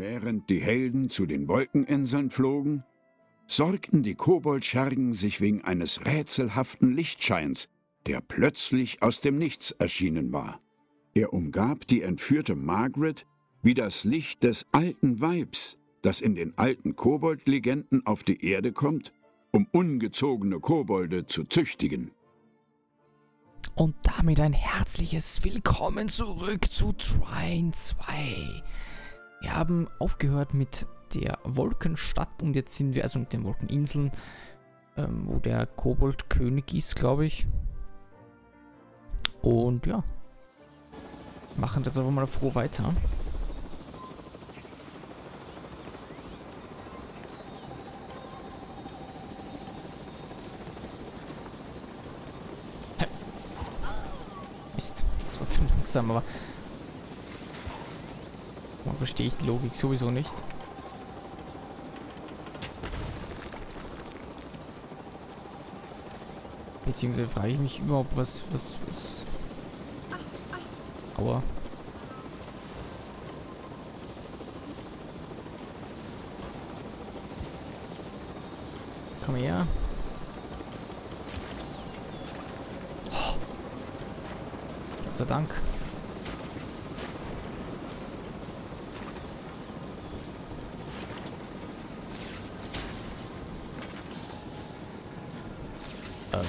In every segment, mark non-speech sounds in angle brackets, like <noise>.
Während die Helden zu den Wolkeninseln flogen, sorgten die Koboldschergen sich wegen eines rätselhaften Lichtscheins, der plötzlich aus dem Nichts erschienen war. Er umgab die entführte Margaret wie das Licht des alten Weibs, das in den alten Koboldlegenden auf die Erde kommt, um ungezogene Kobolde zu züchtigen. Und damit ein herzliches Willkommen zurück zu Trine 2. Wir haben aufgehört mit der Wolkenstadt und jetzt sind wir also mit den Wolkeninseln, ähm, wo der Koboldkönig ist, glaube ich. Und ja, machen das einfach mal froh weiter. Mist, das war zu langsam, aber man verstehe ich die Logik sowieso nicht. Beziehungsweise frage ich mich überhaupt, was, was, was... Aua. Komm her. Oh. Gott sei Dank. Ähm.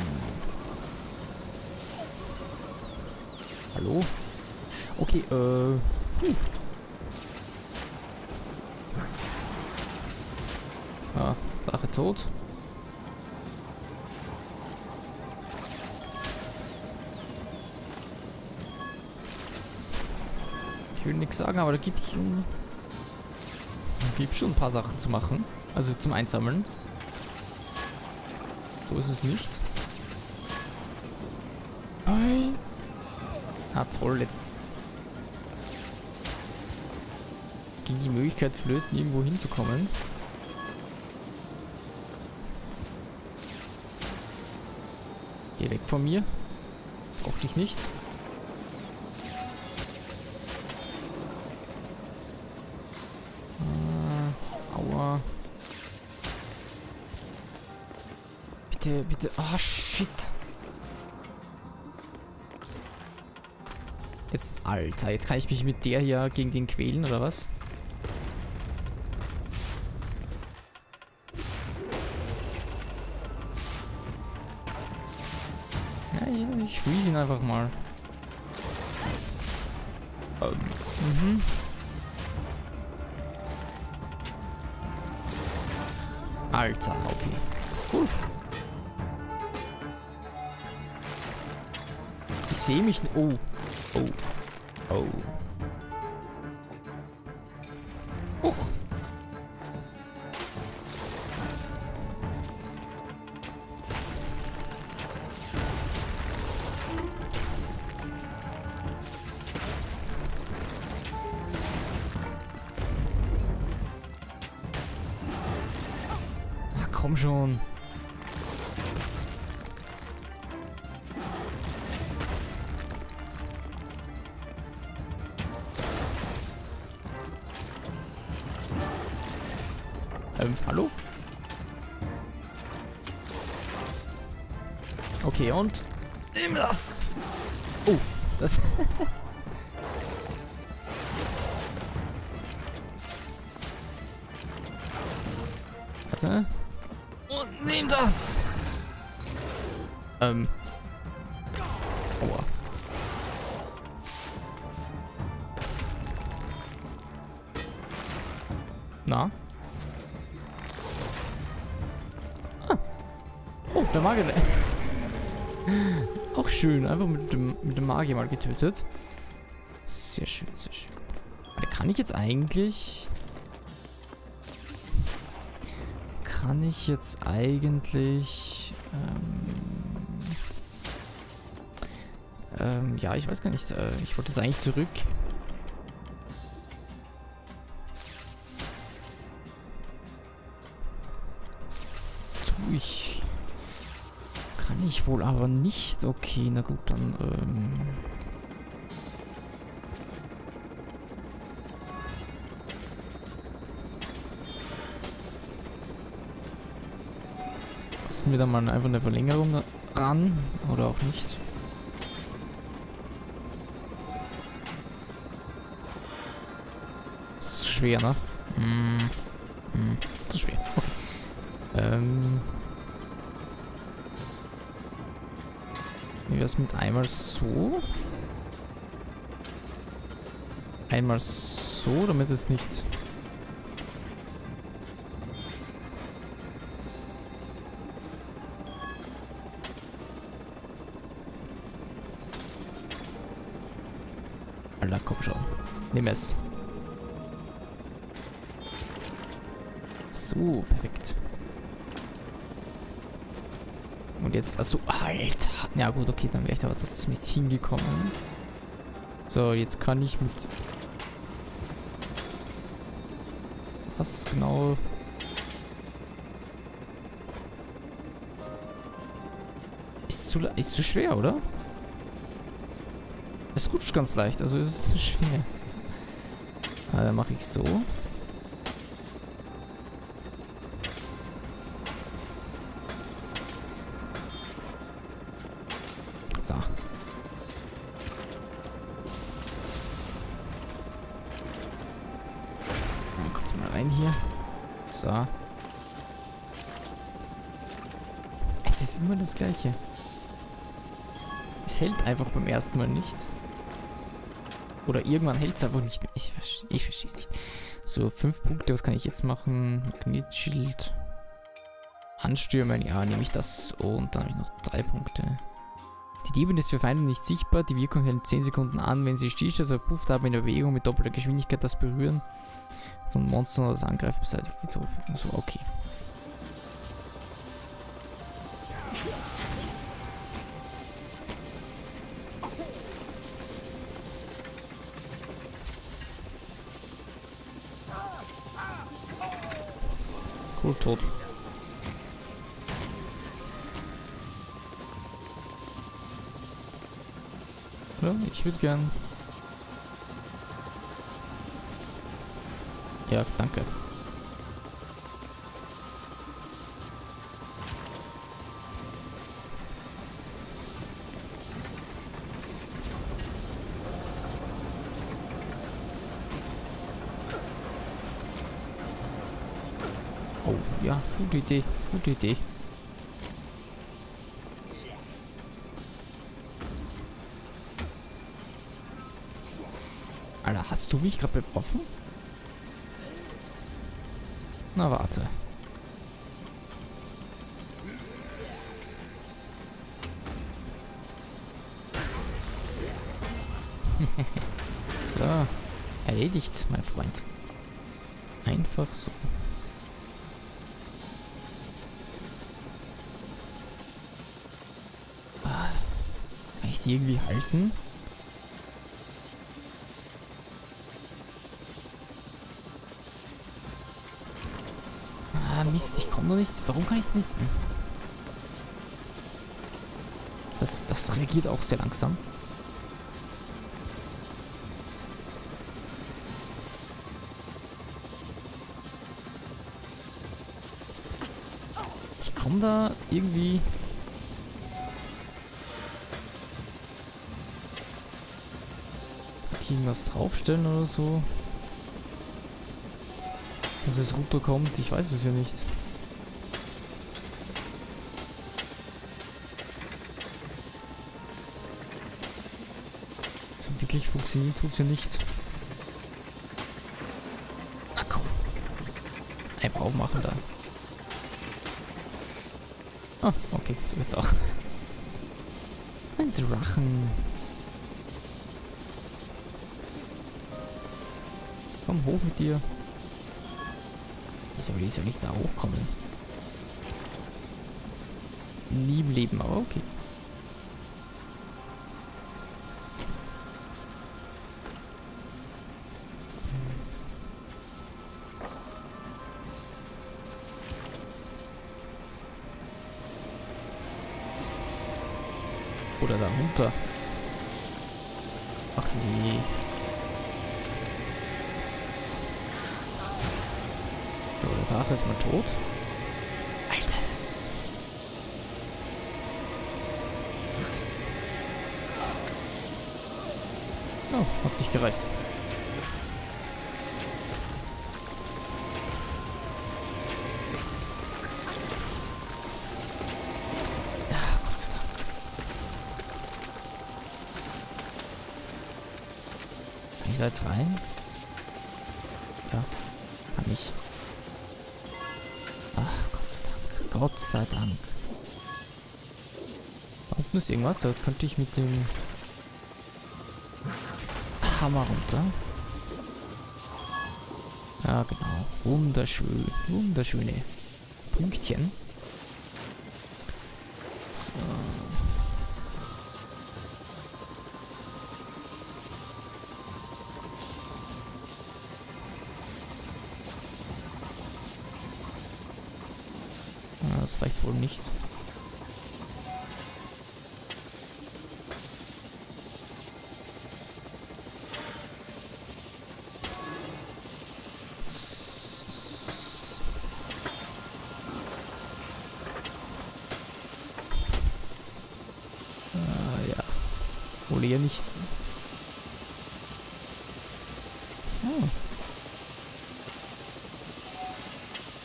Hallo? Okay, äh. Hm. Ah, Sache tot. Ich will nichts sagen, aber da gibt's schon. Gibt schon ein paar Sachen zu machen. Also zum Einsammeln. So ist es nicht. Nein. Ah, toll, jetzt. Jetzt ging die Möglichkeit flöten, irgendwo hinzukommen. Geh weg von mir. Brauch dich nicht. Ah, aua. Bitte, bitte. Ah, shit. Alter, jetzt kann ich mich mit der hier gegen den quälen, oder was? Ja, ich, ich freeze ihn einfach mal. Ähm, mhm. Alter, okay. Cool. Ich sehe mich... Oh. Oh. Oh. Na? Oh, der Magier. <laughs> Auch schön. Einfach mit dem, mit dem Magier mal getötet. Sehr schön, sehr schön. Aber kann ich jetzt eigentlich... Kann ich jetzt eigentlich... Ähm, ähm, ja, ich weiß gar nicht. Äh, ich wollte jetzt eigentlich zurück. wohl aber nicht. Okay, na gut, dann... Ähm Lassen wir da mal einfach eine Verlängerung ran. Oder auch nicht. Das ist schwer, ne? Hm. Hm. Das ist schwer. Okay. Ähm... Wie wär's mit einmal so? Einmal so, damit es nicht... Alter, komm schon. Nimm es. So, perfekt. Und jetzt, also, Alter. Ja gut, okay, dann wäre ich aber trotzdem nicht hingekommen. So, jetzt kann ich mit... Was genau... Ist zu, ist zu schwer, oder? Es rutscht ganz leicht, also ist es zu schwer. Ah, dann mache ich. So. Gleiche. Es hält einfach beim ersten Mal nicht. Oder irgendwann hält es einfach nicht mehr. Ich, ich verstehe es nicht. So, fünf Punkte. Was kann ich jetzt machen? Magnetschild. Anstürmen. Ja, nehme ich das. Und dann habe ich noch drei Punkte. Die Diebin ist für Feinde nicht sichtbar. Die Wirkung hält 10 Sekunden an. Wenn sie stillsteht oder pufft, aber in der Bewegung mit doppelter Geschwindigkeit das Berühren von Monstern oder das Angreifen beseitigt die Torfügung. So, okay. Cool, tot. Ja, ich würde gern. Ja, danke. Gute Idee, gute Idee. Alter, hast du mich gerade betroffen? Na, warte. <laughs> so. Erledigt, mein Freund. Einfach so. Ich die irgendwie halten? Ah, Mist, ich komme noch nicht. Warum kann ich das nicht? Das, das reagiert auch sehr langsam. Ich komme da irgendwie... irgendwas draufstellen oder so? Dass es runterkommt, ich weiß es ja nicht. So wirklich funktioniert tut's ja nicht. Na komm. Einfach aufmachen da. Ah, okay, jetzt auch. <laughs> Ein Drachen. Komm hoch mit dir. Wieso will ich so nicht da hochkommen? Nie im Leben, aber okay. Oder da runter. Sprache ist man tot. Alter, das ist... Oh, hat nicht gereicht. Ah, jetzt rein? Ja, kann ich. Gott sei Dank. Da unten ist irgendwas, da könnte ich mit dem Hammer runter. Ja, genau. Wunderschön. Wunderschöne Pünktchen. Oh.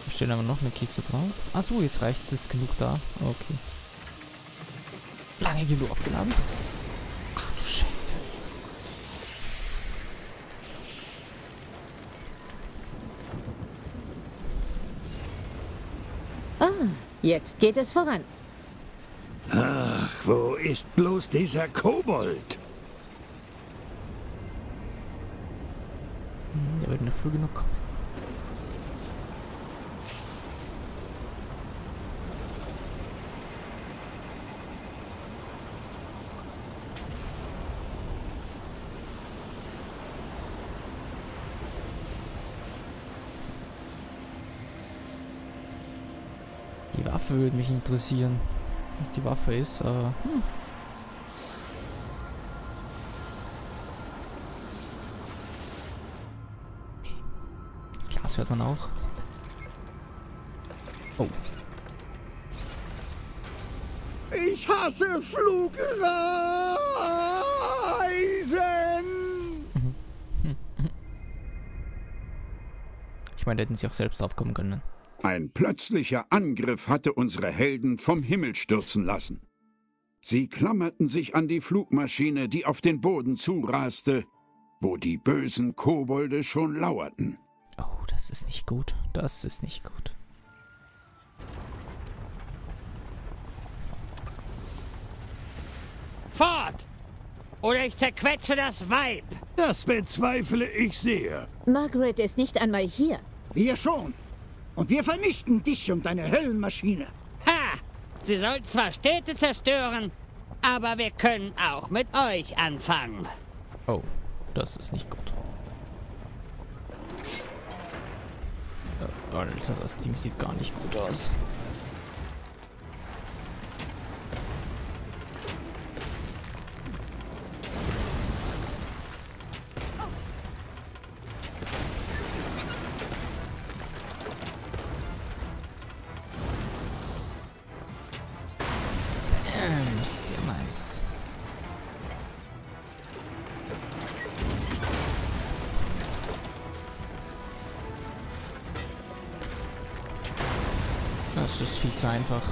Wir stellen aber noch eine Kiste drauf. Achso, jetzt reicht es genug da. Okay. Lange genug aufgeladen. Ach du Scheiße. Ah, jetzt geht es voran. Ach, wo ist bloß dieser Kobold? Hm, Der wird noch früh genug kommen. Die Waffe würde mich interessieren. Was die Waffe ist, aber. Hm. Das hört man auch. Oh. Ich hasse Flugreisen! Ich meine, hätten sie auch selbst draufkommen können. Ein plötzlicher Angriff hatte unsere Helden vom Himmel stürzen lassen. Sie klammerten sich an die Flugmaschine, die auf den Boden zuraste, wo die bösen Kobolde schon lauerten. Oh, das ist nicht gut. Das ist nicht gut. Fort! Oder ich zerquetsche das Weib! Das bezweifle ich sehr. Margaret ist nicht einmal hier. Wir schon. Und wir vernichten dich und deine Höllenmaschine. Ha! Sie soll zwar Städte zerstören, aber wir können auch mit euch anfangen. Oh, das ist nicht gut. Alter, das Ding sieht gar nicht gut aus. Das zu einfach.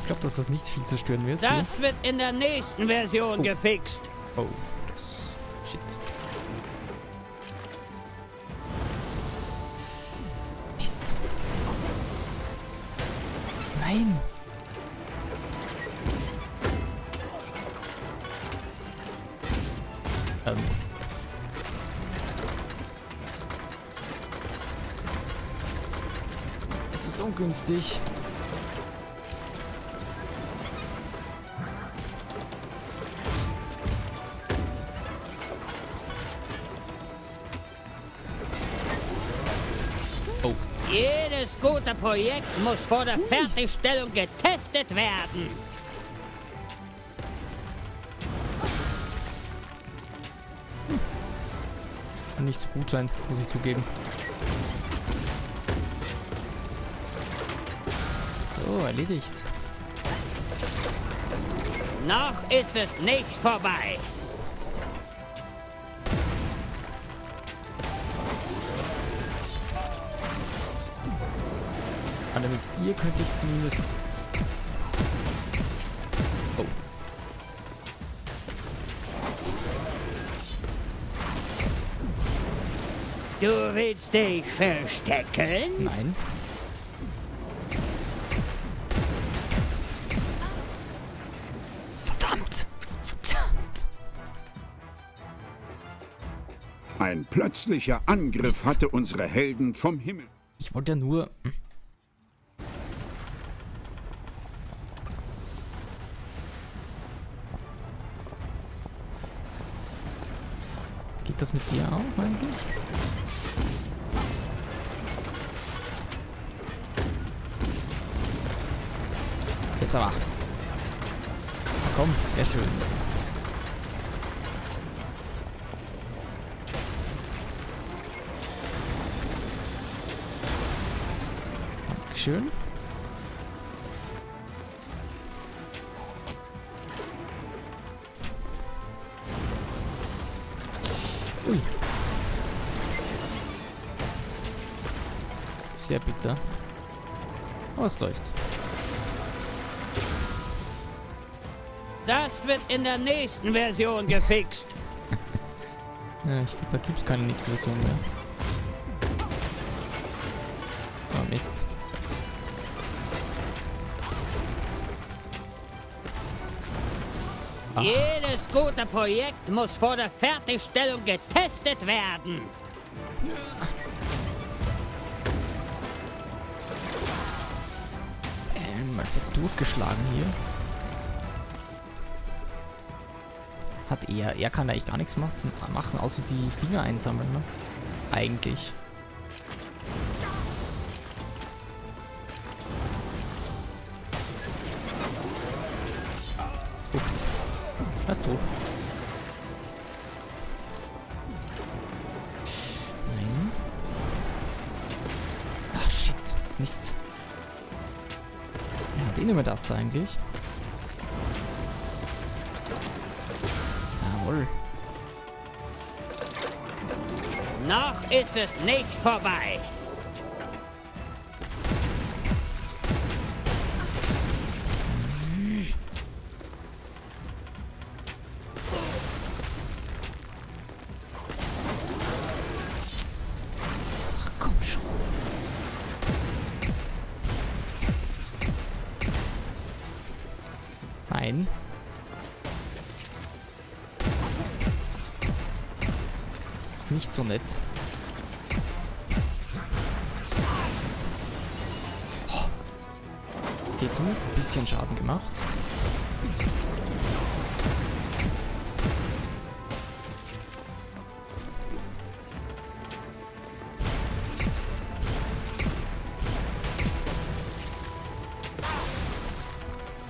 Ich glaube, dass das nicht viel zerstören wird. hier. Das wird in der nächsten Version gefixt. Oh, das. Shit. Mist. Nein. Ähm. Ist ungünstig. Oh. Jedes gute Projekt muss vor der Fertigstellung getestet werden. Kann nicht so gut sein, muss ich zugeben. So, erledigt. Noch ist es nicht vorbei. Aber mit ihr könnte ich zumindest... Oh. Du willst dich verstecken? Nein. Ein plötzlicher Angriff hatte unsere Helden vom Himmel. Ich wollte ja nur... Geht das mit dir auch eigentlich? Jetzt aber. Komm, sehr schön. Dankeschön. Ui. Sehr bitter. Aber es läuft. Das wird in der nächsten Version gefixt. <laughs> Ja, ich glaube, da gibt es keine nächste Version mehr. Oh, Mist. Jedes gute Projekt muss vor der Fertigstellung getestet werden. Ähm, mal fett durchgeschlagen hier. Hat er, er kann eigentlich gar nichts machen, machen außer die Dinger einsammeln, ne? Eigentlich. Tot. Nein. Ach, shit. Mist. Ja, den nehmen wir das da eigentlich. Jawohl. Noch ist es nicht vorbei.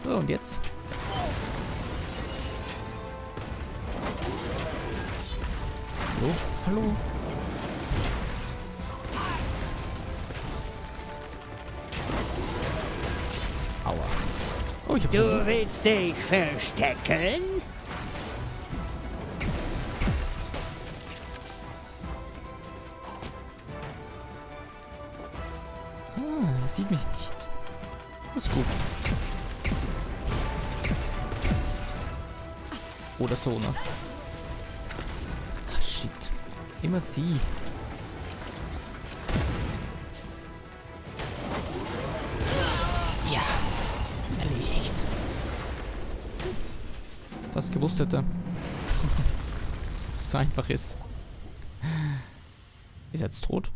So, und jetzt? Hallo? Hallo? Aua. Oh, ich hab Du willst dich verstecken? Ah, er sieht mich nicht. Das ist gut. Oder so, ne? Ah, shit. Immer sie. Ja. Erledigt. Das gewusst hätte. <laughs> so einfach ist. Ist jetzt tot?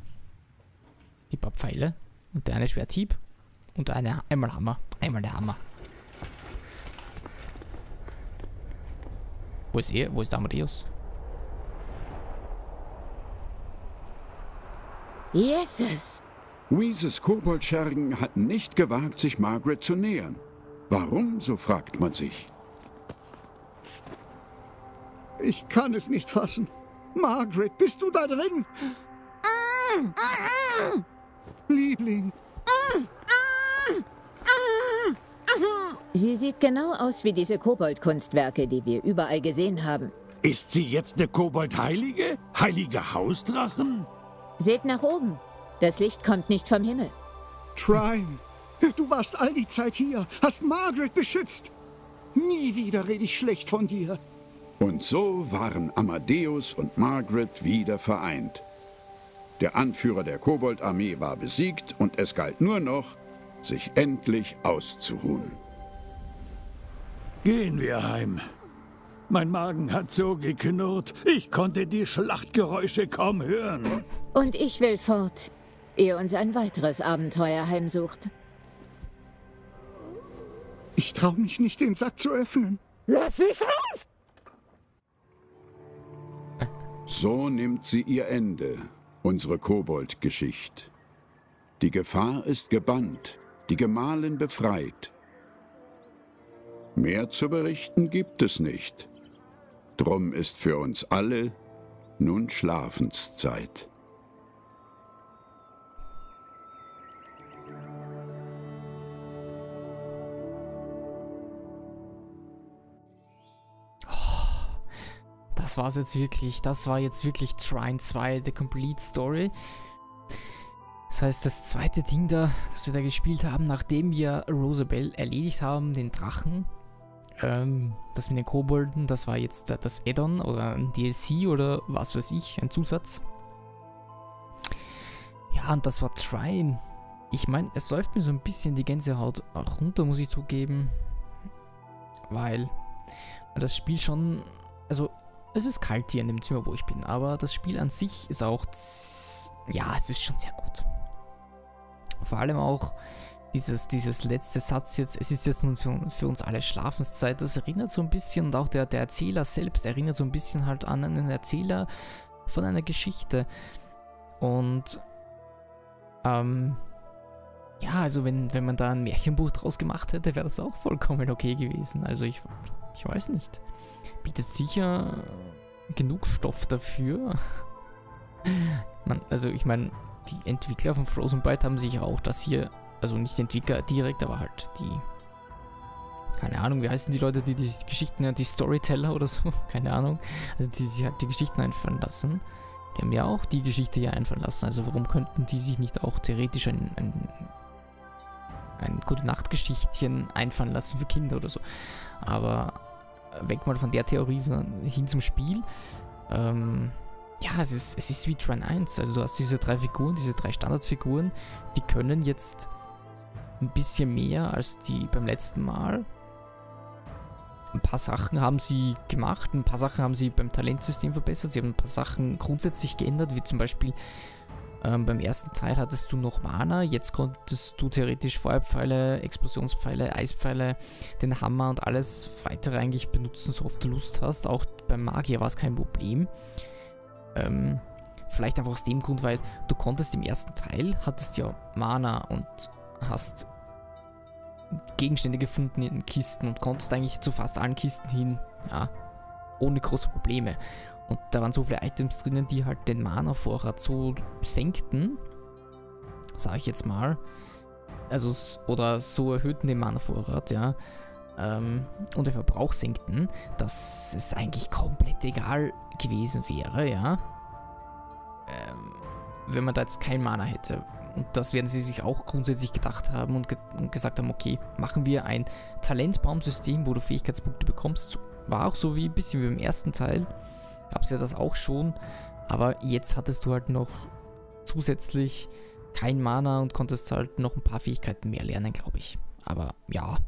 Die paar Pfeile. Und der eine Schwerthieb. Und eine einmal Hammer. Einmal der Hammer. Wo ist er? Wo ist der Amadeus? Jesus! Weezes Koboldschergen hatten nicht gewagt, sich Margaret zu nähern. Warum, so fragt man sich. Ich kann es nicht fassen. Margaret, bist du da drin? Liebling, Sie sieht genau aus wie diese Kobold-Kunstwerke, die wir überall gesehen haben. Ist sie jetzt eine Kobold-Heilige? Heilige Hausdrachen? Seht nach oben. Das Licht kommt nicht vom Himmel. Trine, du warst all die Zeit hier, hast Margaret beschützt. Nie wieder rede ich schlecht von dir. Und so waren Amadeus und Margaret wieder vereint. Der Anführer der Koboldarmee war besiegt und es galt nur noch, sich endlich auszuruhen. Gehen wir heim. Mein Magen hat so geknurrt, ich konnte die Schlachtgeräusche kaum hören. Und ich will fort, ehe uns ein weiteres Abenteuer heimsucht. Ich traue mich nicht, den Sack zu öffnen. Lass mich raus! So nimmt sie ihr Ende, unsere Kobold-Geschichte. Die Gefahr ist gebannt, die Gemahlin befreit. Mehr zu berichten gibt es nicht. Drum ist für uns alle nun Schlafenszeit. Das war's jetzt wirklich. Das war jetzt wirklich Trine 2, The Complete Story. Das heißt, das zweite Ding da, das wir da gespielt haben, nachdem wir Rosabelle erledigt haben, den Drachen, ähm, das mit den Kobolden, das war jetzt das Add-on oder ein DLC oder was weiß ich, ein Zusatz. Ja, und das war Trine. Ich meine, es läuft mir so ein bisschen die Gänsehaut runter, muss ich zugeben. Weil, weil das Spiel schon, also es ist kalt hier in dem Zimmer, wo ich bin, aber das Spiel an sich ist auch, ja, es ist schon sehr gut. Vor allem auch dieses, dieses letzte Satz jetzt, es ist jetzt nun für, für uns alle Schlafenszeit, das erinnert so ein bisschen und auch der, der Erzähler selbst erinnert so ein bisschen halt an einen Erzähler von einer Geschichte. Und ähm, ja, also wenn, wenn man da ein Märchenbuch draus gemacht hätte, wäre das auch vollkommen okay gewesen. Also ich, ich weiß nicht. Bietet sicher genug Stoff dafür. Man, also ich meine, die Entwickler von Frozen Byte haben sich auch das hier, also nicht Entwickler direkt, aber halt die, keine Ahnung, wie heißen die Leute, die die Geschichten, die Storyteller oder so, <laughs> keine Ahnung, also die sich halt die Geschichten einfallen lassen. Die haben ja auch die Geschichte hier einfallen lassen, also warum könnten die sich nicht auch theoretisch ein, ein, ein Gute-Nacht-Geschichtchen einfallen lassen für Kinder oder so. Aber weg mal von der Theorie hin zum Spiel. Ähm, ja, es ist, es ist wie Trine 1. Also du hast diese drei Figuren, diese drei Standardfiguren, die können jetzt ein bisschen mehr als die beim letzten Mal. Ein paar Sachen haben sie gemacht, ein paar Sachen haben sie beim Talentsystem verbessert, sie haben ein paar Sachen grundsätzlich geändert, wie zum Beispiel ähm, beim ersten Teil hattest du noch Mana, jetzt konntest du theoretisch Feuerpfeile, Explosionspfeile, Eispfeile, den Hammer und alles weitere eigentlich benutzen, so oft du Lust hast. Auch beim Magier war es kein Problem. Ähm, vielleicht einfach aus dem Grund, weil du konntest im ersten Teil, hattest ja Mana und hast Gegenstände gefunden in Kisten und konntest eigentlich zu fast allen Kisten hin, ja, ohne große Probleme. Und da waren so viele Items drinnen, die halt den Mana-Vorrat so senkten, sage ich jetzt mal, also oder so erhöhten den Mana-Vorrat, ja, ähm, und den Verbrauch senkten, dass es eigentlich komplett egal gewesen wäre, ja, ähm, wenn man da jetzt kein Mana hätte. Und das werden sie sich auch grundsätzlich gedacht haben und, ge und gesagt haben, okay, machen wir ein Talentbaumsystem, wo du Fähigkeitspunkte bekommst. War auch so wie ein bisschen wie im ersten Teil. Gab es ja das auch schon. Aber jetzt hattest du halt noch zusätzlich kein Mana und konntest halt noch ein paar Fähigkeiten mehr lernen, glaube ich. Aber ja.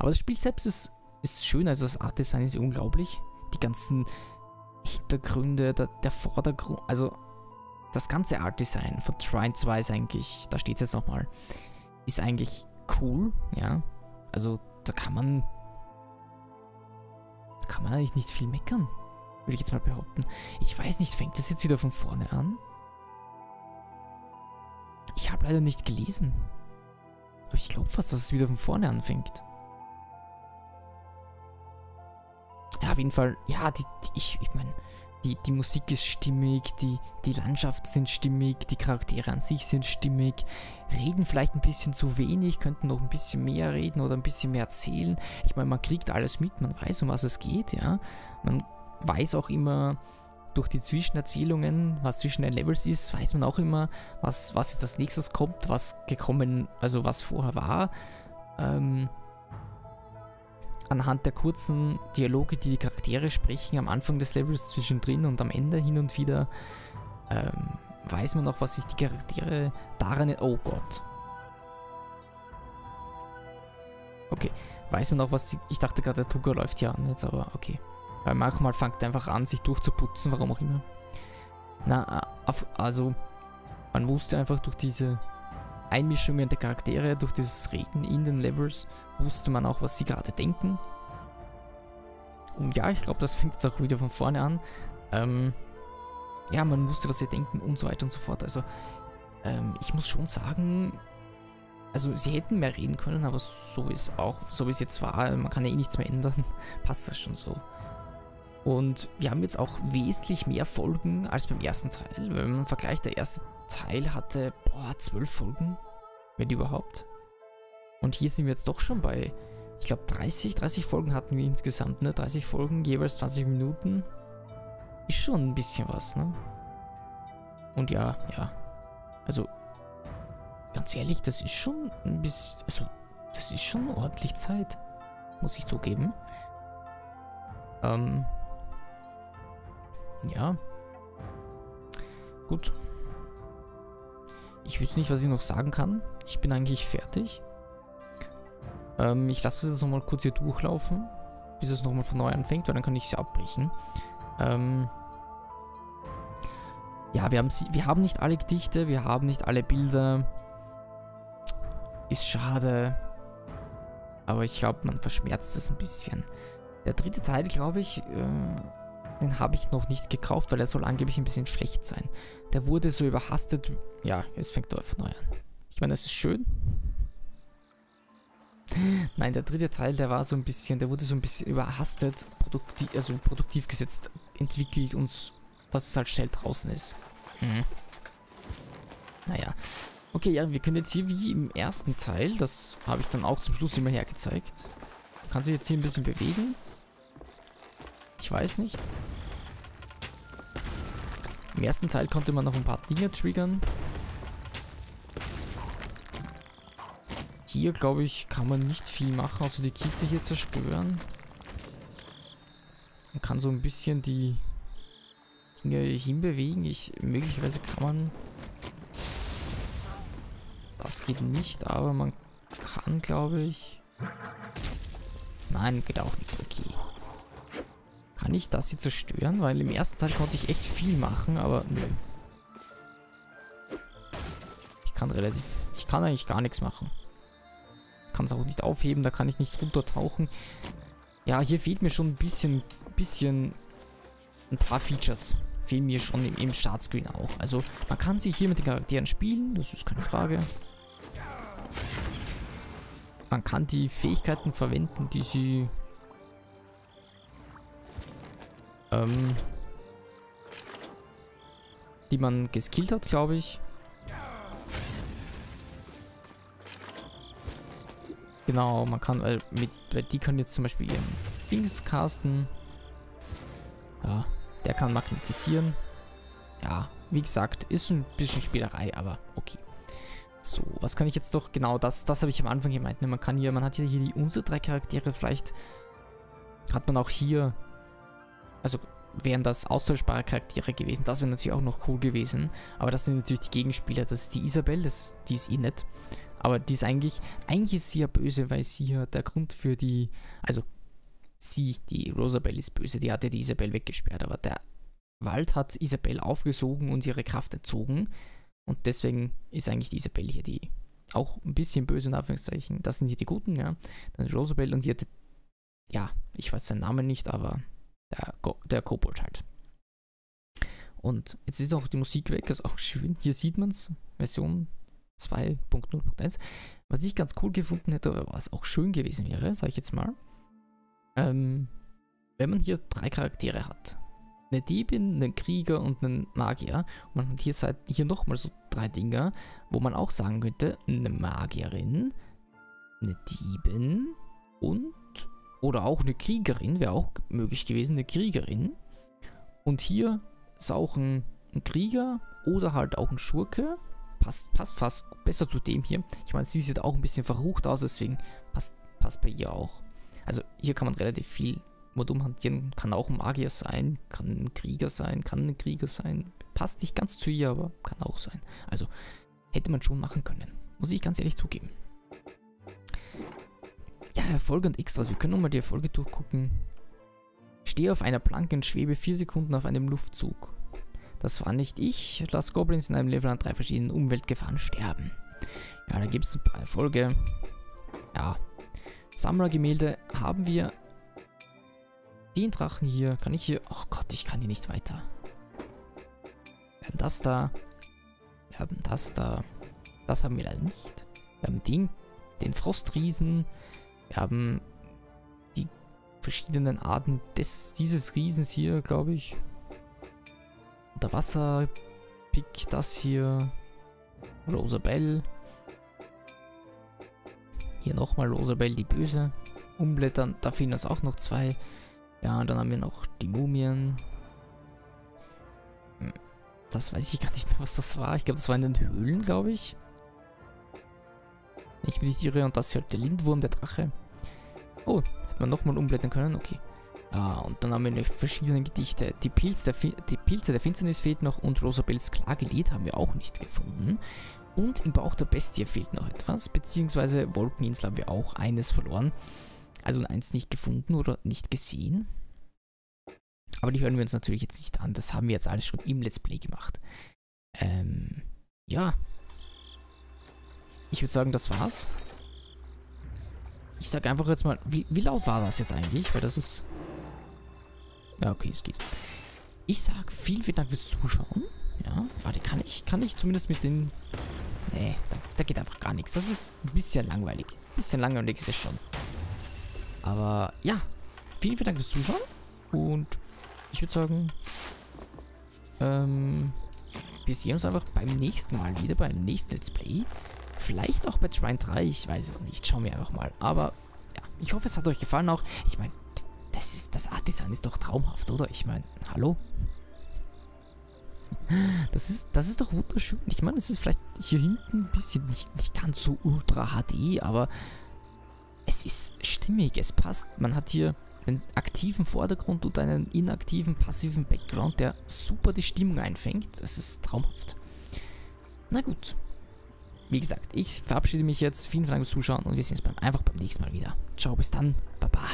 Aber das Spiel selbst ist, ist schön, also das Art Design ist unglaublich. Die ganzen Hintergründe, der, der Vordergrund, also das ganze Art Design von Trine 2 ist eigentlich, da steht es jetzt nochmal, ist eigentlich cool, ja. Also da kann man, da kann man eigentlich nicht viel meckern, würde ich jetzt mal behaupten. Ich weiß nicht, fängt das jetzt wieder von vorne an? Ich habe leider nicht gelesen. Aber ich glaube fast, dass es wieder von vorne anfängt. Ja, auf jeden Fall, ja, die, die, ich, ich meine, die, die Musik ist stimmig, die, die Landschaften sind stimmig, die Charaktere an sich sind stimmig, reden vielleicht ein bisschen zu wenig, könnten noch ein bisschen mehr reden oder ein bisschen mehr erzählen. Ich meine, man kriegt alles mit, man weiß, um was es geht, ja. Man weiß auch immer durch die Zwischenerzählungen, was zwischen den Levels ist, weiß man auch immer, was, was jetzt als nächstes kommt, was gekommen, also was vorher war. Ähm, anhand der kurzen Dialoge, die die Charaktere sprechen, am Anfang des Levels zwischendrin und am Ende hin und wieder, ähm, weiß man auch, was sich die Charaktere daran... Oh Gott. Okay, weiß man auch, was... Die, ich dachte gerade, der Drucker läuft hier an jetzt, aber okay. Weil manchmal fängt er einfach an, sich durchzuputzen, warum auch immer. Na, also, man wusste einfach durch diese Einmischungen der Charaktere, durch dieses Reden in den Levels, wusste man auch, was sie gerade denken. Und ja, ich glaube, das fängt jetzt auch wieder von vorne an. Ähm, ja, man wusste, was sie denken und so weiter und so fort. Also, ähm, ich muss schon sagen, also sie hätten mehr reden können, aber so ist auch, so wie es jetzt war, man kann ja eh nichts mehr ändern, <laughs> passt das schon so. Und wir haben jetzt auch wesentlich mehr Folgen als beim ersten Teil. Wenn man vergleicht, der erste Teil hatte, boah, zwölf Folgen, wenn überhaupt. Und hier sind wir jetzt doch schon bei, ich glaube 30, 30 Folgen hatten wir insgesamt, ne? 30 Folgen, jeweils 20 Minuten. Ist schon ein bisschen was, ne? Und ja, ja. Also, ganz ehrlich, das ist schon ein bisschen, also, das ist schon ordentlich Zeit. Muss ich zugeben. Ähm, ja. Gut. Ich wüsste nicht, was ich noch sagen kann. Ich bin eigentlich fertig. Ähm, ich lasse es jetzt nochmal kurz hier durchlaufen, bis es nochmal von neu anfängt, weil dann kann ich es abbrechen. Ähm ja, wir haben, wir haben nicht alle Gedichte, wir haben nicht alle Bilder. Ist schade. Aber ich glaube, man verschmerzt es ein bisschen. Der dritte Teil, glaube ich, äh, den habe ich noch nicht gekauft, weil er soll angeblich ein bisschen schlecht sein. Der wurde so überhastet. Ja, es fängt auf neu an. Ich meine, das ist schön. Nein, der dritte Teil, der war so ein bisschen, der wurde so ein bisschen überhastet, produktiv, also produktiv gesetzt, entwickelt und dass es halt schnell draußen ist. Hm. Naja. Okay, ja, wir können jetzt hier wie im ersten Teil, das habe ich dann auch zum Schluss immer hergezeigt. Kann sich jetzt hier ein bisschen bewegen. Ich weiß nicht. Im ersten Teil konnte man noch ein paar Dinge triggern. Hier, glaube ich, kann man nicht viel machen, außer die Kiste hier zerstören. Man kann so ein bisschen die Dinge hinbewegen. Ich, möglicherweise kann man... Das geht nicht, aber man kann, glaube ich... Nein, geht auch nicht. Okay. Kann ich das hier zerstören? Weil im ersten Teil konnte ich echt viel machen, aber nö. Ich kann relativ... Ich kann eigentlich gar nichts machen. Kann es auch nicht aufheben, da kann ich nicht runtertauchen. Ja, hier fehlt mir schon ein bisschen... bisschen... Ein paar Features fehlen mir schon im, im Startscreen auch. Also, man kann sich hier mit den Charakteren spielen, das ist keine Frage. Man kann die Fähigkeiten verwenden, die sie ähm, die man geskillt hat, glaube ich. Genau, man kann, weil, mit, weil die können jetzt zum Beispiel ihren Dings casten. Ja, der kann magnetisieren. Ja, wie gesagt, ist ein bisschen Spielerei, aber okay. So, was kann ich jetzt doch, genau, das, das habe ich am Anfang gemeint. Ne? Man kann hier, man hat hier, hier die unsere drei Charaktere, vielleicht hat man auch hier also wären das austauschbare Charaktere gewesen. Das wäre natürlich auch noch cool gewesen. Aber das sind natürlich die Gegenspieler. Das ist die Isabel, das, die ist eh nett. Aber die ist eigentlich, eigentlich ist sie ja böse, weil sie ja der Grund für die, also sie, die Rosabelle ist böse, die hatte die Isabel weggesperrt. Aber der Wald hat Isabel aufgesogen und ihre Kraft entzogen. Und deswegen ist eigentlich die Isabel hier die auch ein bisschen böse in Anführungszeichen. Das sind hier die Guten, ja. Dann ist Rosabelle und hatte, ja, ich weiß seinen Namen nicht, aber der, der Kobold halt. Und jetzt ist auch die Musik weg, ist auch schön. Hier sieht man es, Version 2.0.1. Was ich ganz cool gefunden hätte, oder was auch schön gewesen wäre, sage ich jetzt mal, ähm, wenn man hier drei Charaktere hat. eine Diebin, einen Krieger und einen Magier. Und man hat hier, seit, hier nochmal so drei Dinger, wo man auch sagen könnte, eine Magierin, eine Diebin und oder auch eine Kriegerin, wäre auch möglich gewesen, eine Kriegerin. Und hier ist auch ein, ein Krieger oder halt auch ein Schurke. Passt, passt fast besser zu dem hier. Ich meine, sie sieht auch ein bisschen verrucht aus, deswegen passt, passt bei ihr auch. Also hier kann man relativ viel Modum hantieren. Kann auch ein Magier sein, kann ein Krieger sein, kann ein Krieger sein. Passt nicht ganz zu ihr, aber kann auch sein. Also hätte man schon machen können. Muss ich ganz ehrlich zugeben. Ja, Erfolge und Extras. Wir können nochmal die Erfolge durchgucken. Stehe auf einer Planke und schwebe vier Sekunden auf einem Luftzug. Das war nicht ich. Lass Goblins in einem Level an drei verschiedenen Umweltgefahren sterben. Ja, da gibt es ein paar Erfolge. Ja. Sammlergemälde haben wir. Den Drachen hier. Kann ich hier... Oh Gott, ich kann die nicht weiter. Wir haben das da. Wir haben das da. Das haben wir leider nicht. Wir haben den, den Frostriesen. Wir haben die verschiedenen Arten des, dieses Riesens hier, glaube ich. Unter Wasser. Pick das hier. Rosabelle. Hier nochmal Rosabelle, die Böse. Umblättern, da fehlen uns auch noch zwei. Ja, und dann haben wir noch die Mumien. Hm, das weiß ich gar nicht mehr, was das war. Ich glaube, das war in den Höhlen, glaube ich. Ich bin nicht irre und das ist halt der Lindwurm, der Drache. Oh, hätte man nochmal umblättern können, okay. Ah, und dann haben wir noch verschiedene Gedichte. Die, Pilz der die Pilze der Finsternis fehlt noch und Rosabels Klagelied haben wir auch nicht gefunden. Und im Bauch der Bestie fehlt noch etwas, beziehungsweise Wolkeninsel haben wir auch eines verloren. Also eins nicht gefunden oder nicht gesehen. Aber die hören wir uns natürlich jetzt nicht an. Das haben wir jetzt alles schon im Let's Play gemacht. Ähm, ja. Ich würde sagen, das war's. Ich sag einfach jetzt mal, wie, wie laut war das jetzt eigentlich? Weil das ist... Ja, okay, es geht. Ich sag vielen, vielen Dank fürs Zuschauen. Ja, warte, kann ich, kann ich zumindest mit den... Nee, da, da geht einfach gar nichts. Das ist ein bisschen langweilig. Ein bisschen langweilig ist es schon. Aber ja, vielen, vielen Dank fürs Zuschauen. Und ich würde sagen, ähm, wir sehen uns einfach beim nächsten Mal wieder, beim nächsten Let's Play. Vielleicht auch bei Shrine 3, ich weiß es nicht. Schauen wir einfach mal. Aber ja, ich hoffe, es hat euch gefallen auch. Ich meine, das ist, das Art Design ist doch traumhaft, oder? Ich meine, hallo? Das ist, das ist doch wunderschön. Ich meine, es ist vielleicht hier hinten ein bisschen nicht, nicht ganz so ultra HD, aber es ist stimmig, es passt. Man hat hier einen aktiven Vordergrund und einen inaktiven, passiven Background, der super die Stimmung einfängt. Es ist traumhaft. Na gut. Wie gesagt, ich verabschiede mich jetzt. Vielen Dank fürs Zuschauen und wir sehen uns beim, einfach beim nächsten Mal wieder. Ciao, bis dann. Baba.